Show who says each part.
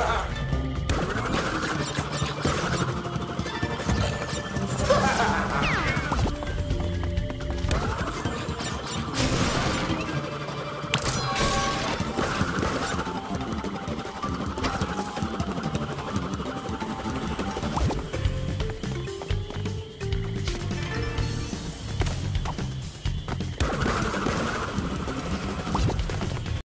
Speaker 1: 啊。